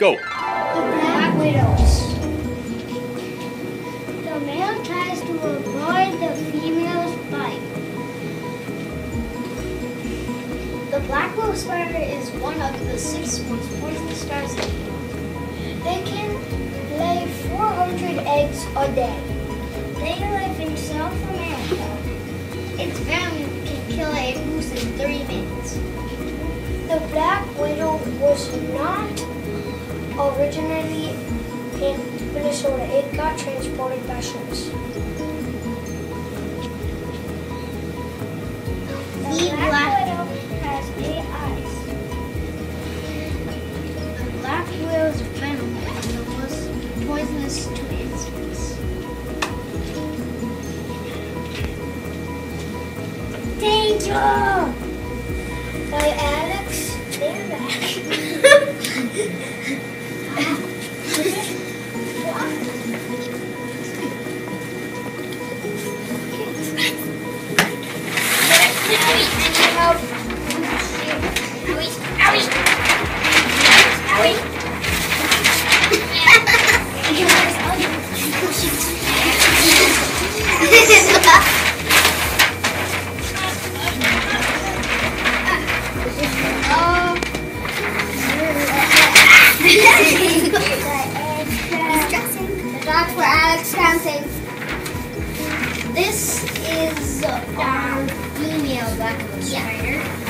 Go. The black widows. The male tries to avoid the female's bite. The black widow spider is one of the six most poisonous spiders in the world. They can lay 400 eggs a day. They live in South America. Its venom can kill a moose in three minutes. The black widow was not originally in Minnesota. It got transported by ships. The black, widow has eight eyes. The black widow's venom is the most poisonous to insects. Danger! By Alex Narack. That's for Alex Townsend. This is our female black widow